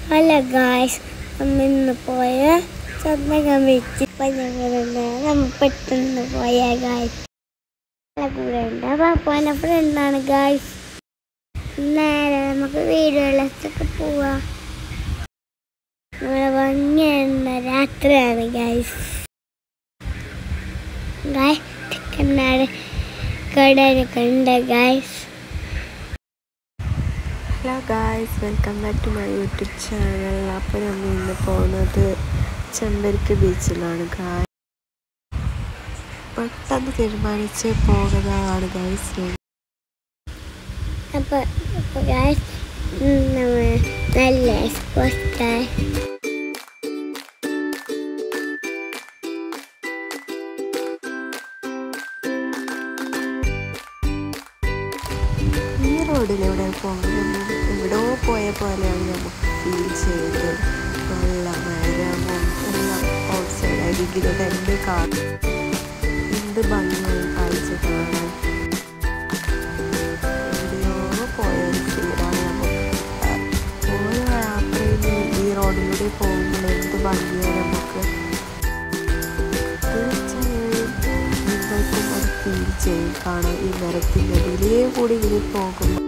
Hello guys നമ്മൾ ഇന്ന് പോയ സ്വന്തം വെച്ച് ഞങ്ങളുണ്ട് നമ്മൾ പെട്ടെന്ന് പോയ ഗായ്സ് കൂടെ ഉണ്ട് പാപ്പാന്റെ ഫ്രണ്ടാണ് ഗായ്സ് നേരെ നമുക്ക് വീടുകളിലൊക്കെ പോവാം. നമ്മളെ ഭംഗിയുന്ന രാത്രിയാണ് ഗായ്സ് ഗായ് കണ്ണാട് കടയൊക്കെ ഉണ്ട് guys hello guys welcome back to my YouTube channel അപ്പോൾ നമ്മൾ ഇന്ന് പോകുന്നത് ചെമ്പരിക്ക് ബീച്ചിലാണ് ഗായ് പെട്ടെന്ന് തീരുമാനിച്ച് പോകുന്നതാണ് ഗായ്സ് അപ്പോൾ അപ്പോൾ ഗായ്സ് നമ്മൾ നല്ല എക്സ്പോസ്റ്റായി ഈ റോഡിലൂടെ പോകുന്നത് പോലെയാണ് നമുക്ക് ഫീൽ ചെയ്യുന്നത്. നല്ല മരവും എല്ലാം ഔട്ട് സൈഡ് എന്ത് കാർ എന്ത് ഭംഗിയായി കാഴ്ച കാണാൻ എവിടെയോ റോഡിലൂടെ പോകുമ്പോൾ എന്ത് ഭംഗിയാണ് നമുക്ക്. തീർച്ചയായും നിങ്ങൾക്കും ഫീൽ ചെയ്യും. കാണാം ഈ മരത്തിന്റെ ഇടയിലേ കൂടി ഇനി പോകുമ്പോൾ